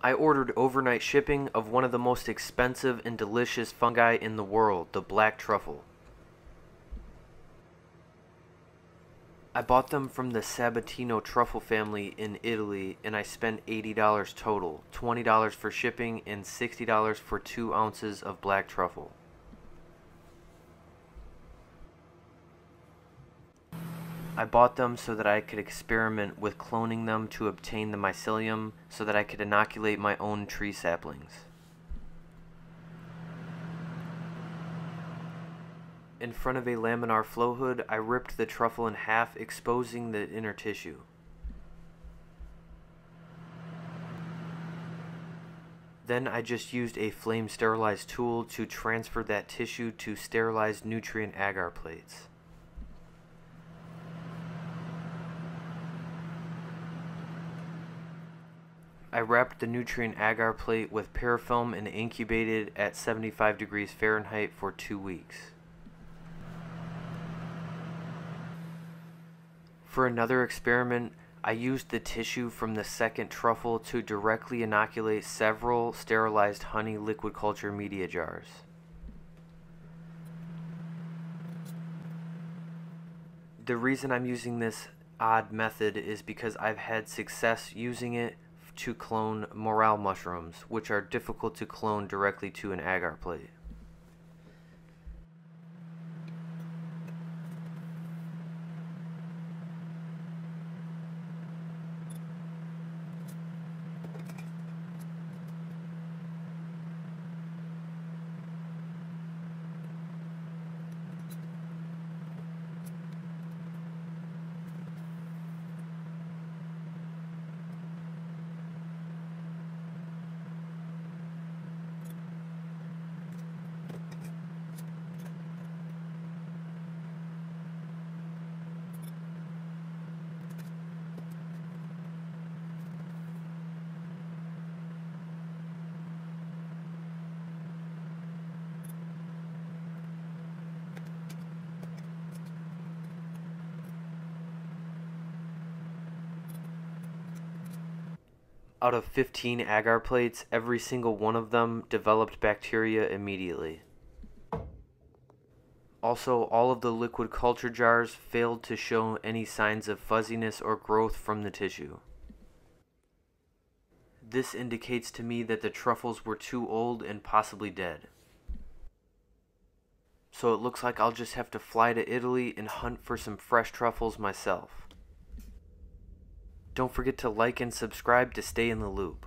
I ordered overnight shipping of one of the most expensive and delicious fungi in the world, the black truffle. I bought them from the Sabatino truffle family in Italy and I spent $80 total, $20 for shipping and $60 for 2 ounces of black truffle. I bought them so that I could experiment with cloning them to obtain the mycelium so that I could inoculate my own tree saplings. In front of a laminar flow hood, I ripped the truffle in half, exposing the inner tissue. Then I just used a flame sterilized tool to transfer that tissue to sterilized nutrient agar plates. I wrapped the nutrient agar plate with parafilm and incubated at 75 degrees Fahrenheit for two weeks. For another experiment, I used the tissue from the second truffle to directly inoculate several sterilized honey liquid culture media jars. The reason I'm using this odd method is because I've had success using it to clone morel mushrooms, which are difficult to clone directly to an agar plate. Out of 15 agar plates, every single one of them developed bacteria immediately. Also, all of the liquid culture jars failed to show any signs of fuzziness or growth from the tissue. This indicates to me that the truffles were too old and possibly dead. So it looks like I'll just have to fly to Italy and hunt for some fresh truffles myself. Don't forget to like and subscribe to stay in the loop.